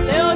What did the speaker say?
Deus.